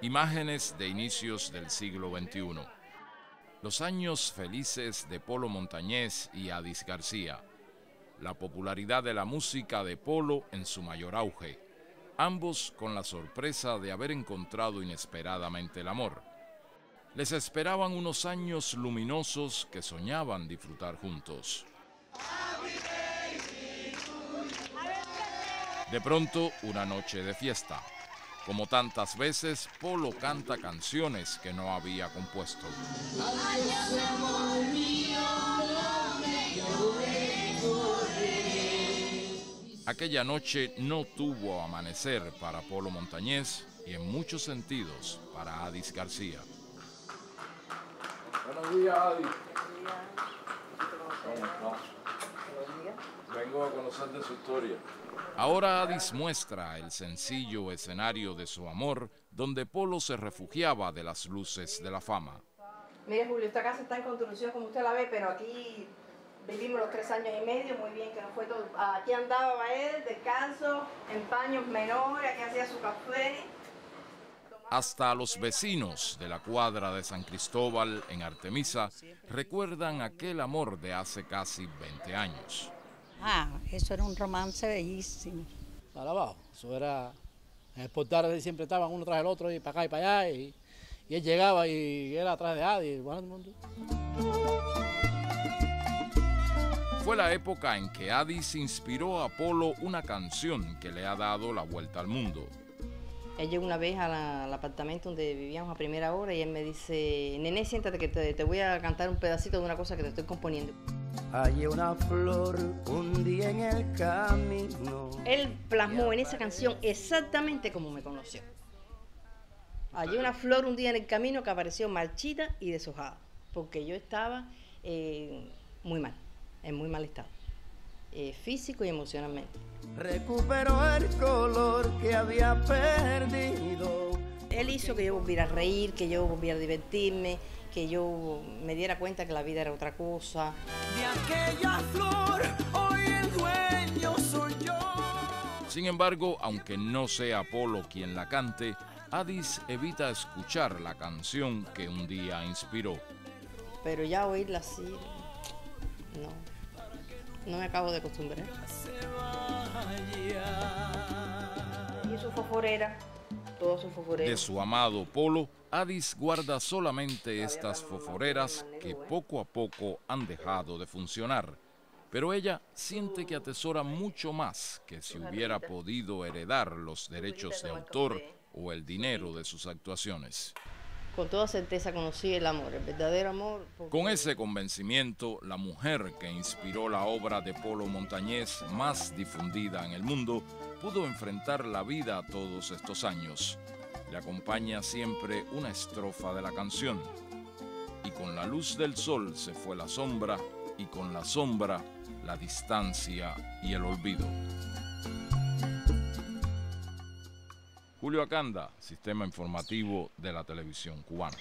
Imágenes de inicios del siglo XXI. Los años felices de Polo Montañés y Adis García. La popularidad de la música de Polo en su mayor auge. Ambos con la sorpresa de haber encontrado inesperadamente el amor. Les esperaban unos años luminosos que soñaban disfrutar juntos. De pronto, una noche de fiesta. Como tantas veces, Polo canta canciones que no había compuesto. Aquella noche no tuvo amanecer para Polo Montañés y en muchos sentidos para Adis García. Buenos días, Adis. Vengo a de su historia. Ahora Adis muestra el sencillo escenario de su amor, donde Polo se refugiaba de las luces de la fama. Mire, Julio, esta casa está en construcción como usted la ve, pero aquí vivimos los tres años y medio, muy bien que nos fue todo. Aquí andaba él, descanso, en paños menores, aquí hacía su café. Hasta los vecinos de la cuadra de San Cristóbal en Artemisa recuerdan aquel amor de hace casi 20 años. Ah, eso era un romance bellísimo. Para abajo, eso era. En el portal siempre estaban uno tras el otro, y para acá y para allá, y, y él llegaba y era atrás de Adi. Bueno, Fue la época en que Adis inspiró a Apolo una canción que le ha dado la vuelta al mundo. Él llegó una vez la- al apartamento donde vivíamos a primera hora y él me dice, nene, siéntate que te, te voy a cantar un pedacito de una cosa que te estoy componiendo. Hay una flor un día en el camino. Él plasmó en esa canción exactamente como me conoció. Allí una flor un día en el camino que apareció marchita y deshojada, porque yo estaba eh, muy mal, en muy mal estado, eh, físico y emocionalmente. Recuperó el color que había perdido. Él hizo que yo volviera a reír, que yo volviera a divertirme, que yo me diera cuenta que la vida era otra cosa. De aquella flor, hoy el dueño soy yo. Sin embargo, aunque no sea Apolo quien la cante, Adis evita escuchar la canción que un día inspiró. Pero ya oírla así, no, no me acabo de acostumbrar. Y su foforera, De su amado Polo, Adis guarda solamente estas foforeras que poco a poco han dejado de funcionar. Pero ella siente que atesora mucho más que si hubiera podido heredar los derechos de autor o el dinero de sus actuaciones. Con toda certeza conocí el amor, el verdadero amor. Con ese convencimiento, la mujer que inspiró la obra de Polo Montañés más difundida en el mundo pudo enfrentar la vida todos estos años. Le acompaña siempre una estrofa de la canción. Y con la luz del sol se fue la sombra, y con la sombra la distancia y el olvido. Julio Acanda, Sistema Informativo de la Televisión Cubana.